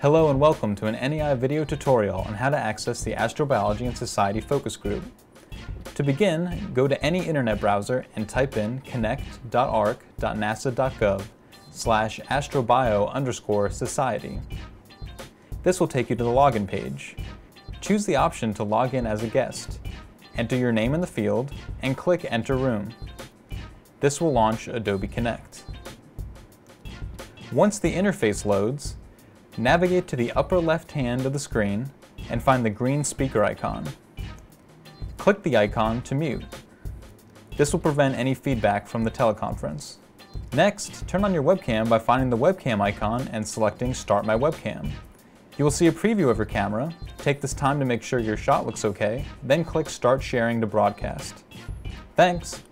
Hello and welcome to an NAI video tutorial on how to access the Astrobiology and Society focus group. To begin, go to any internet browser and type in connect.arc.nasa.gov slash astrobio underscore society. This will take you to the login page. Choose the option to log in as a guest. Enter your name in the field and click Enter Room. This will launch Adobe Connect. Once the interface loads, Navigate to the upper left hand of the screen and find the green speaker icon. Click the icon to mute. This will prevent any feedback from the teleconference. Next, turn on your webcam by finding the webcam icon and selecting Start My Webcam. You will see a preview of your camera. Take this time to make sure your shot looks okay, then click Start Sharing to broadcast. Thanks!